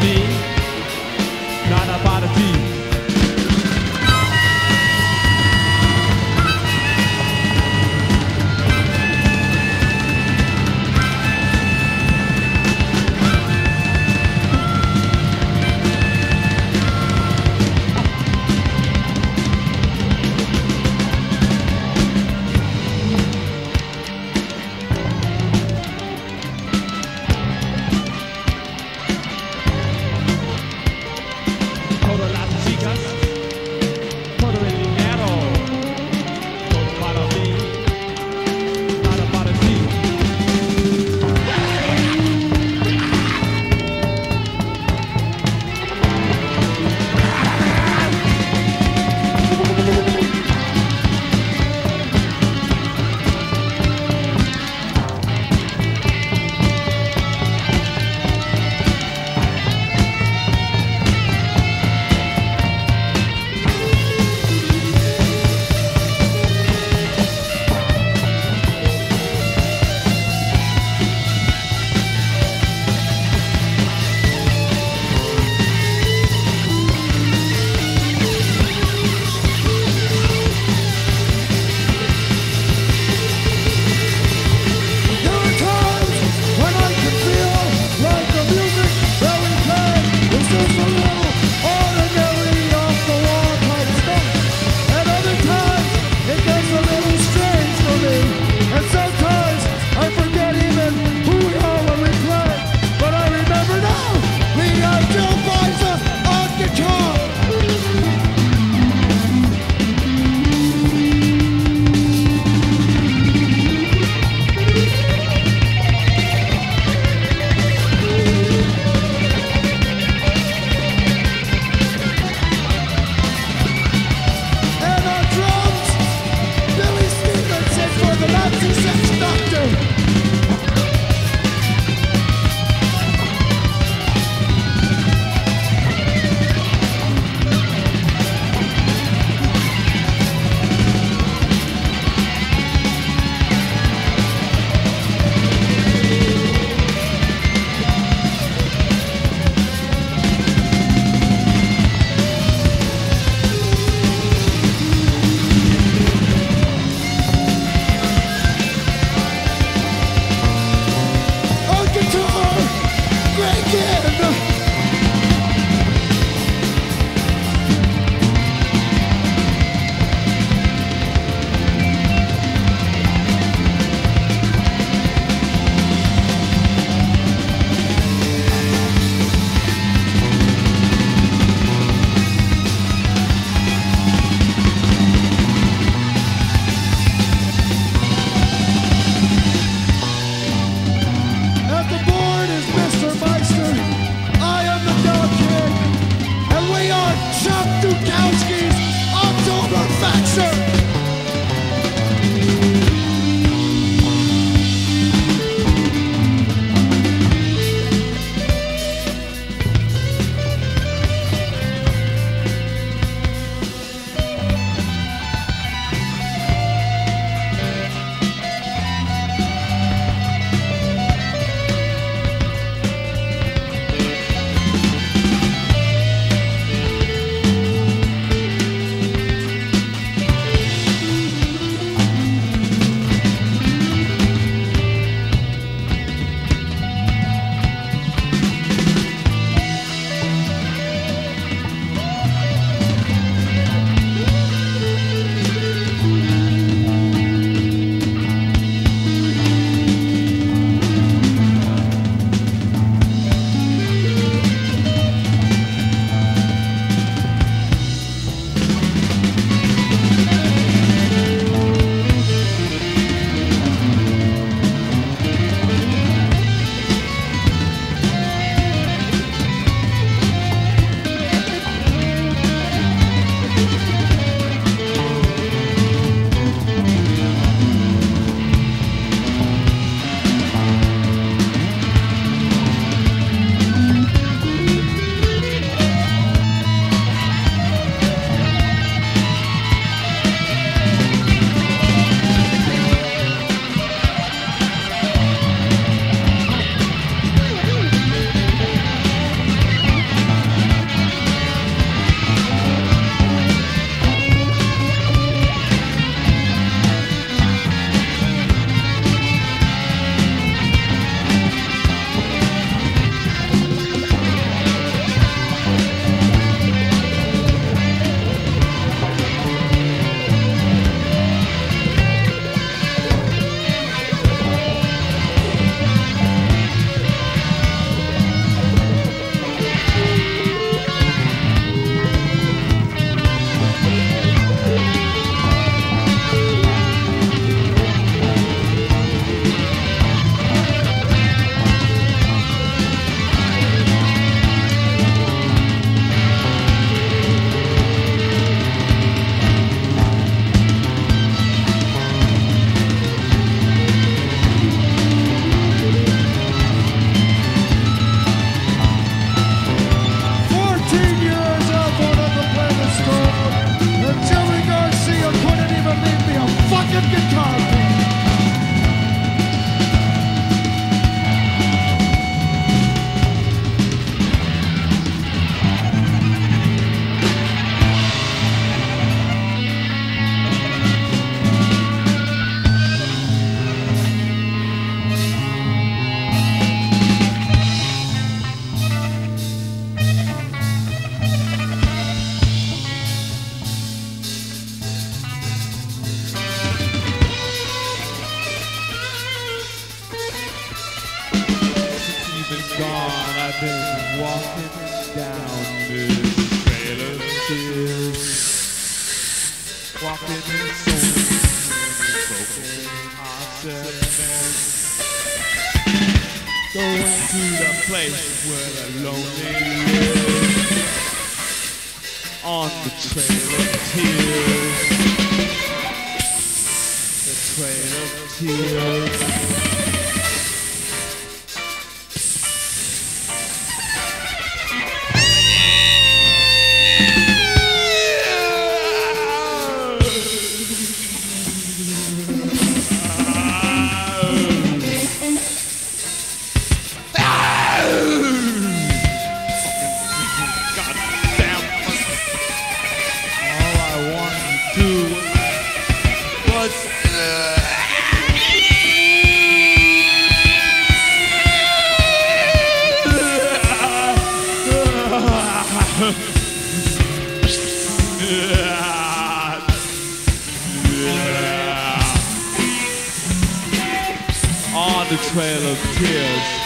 me. Walking in so many broken hearts going to the place where the lonely live on the trail of tears, the trail of tears. On the trail of tears.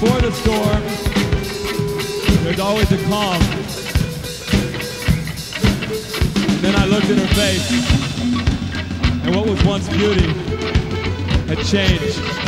before the storm, there's always a calm. And then I looked in her face, and what was once beauty had changed.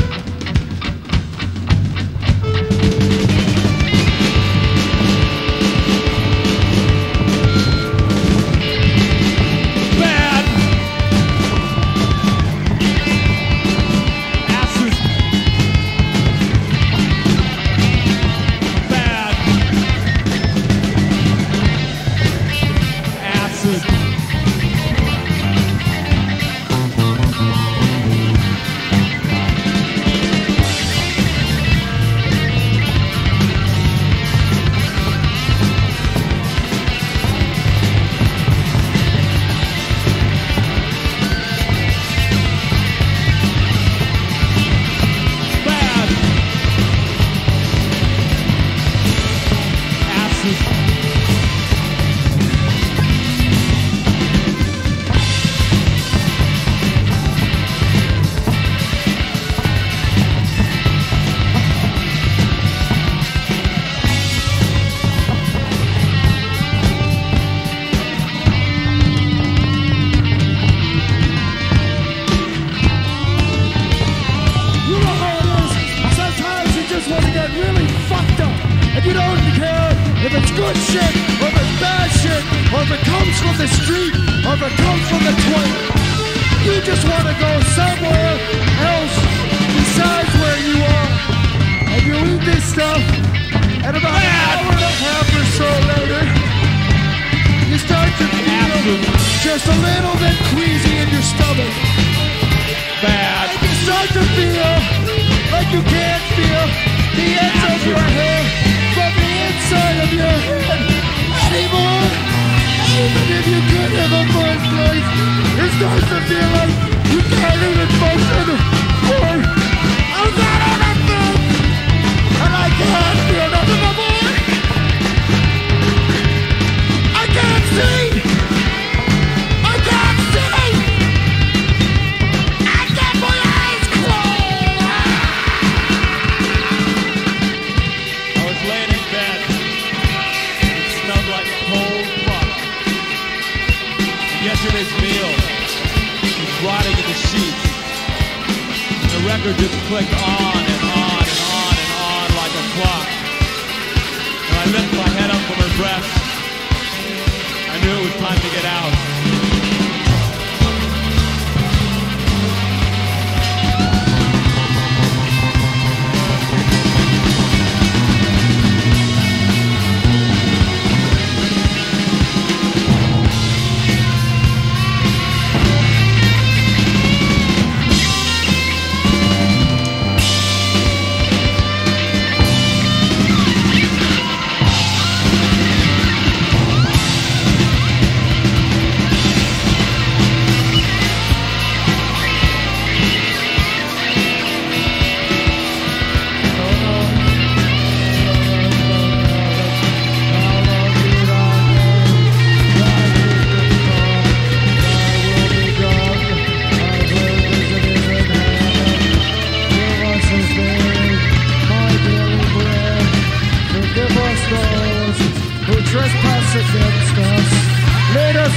of you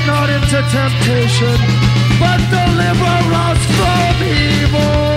not into temptation, but deliver us from evil.